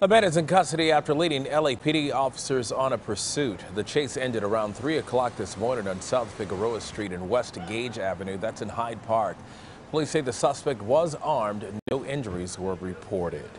A man is in custody after leading LAPD officers on a pursuit. The chase ended around 3 o'clock this morning on South Figueroa Street and West Gage Avenue. That's in Hyde Park. Police say the suspect was armed. No injuries were reported.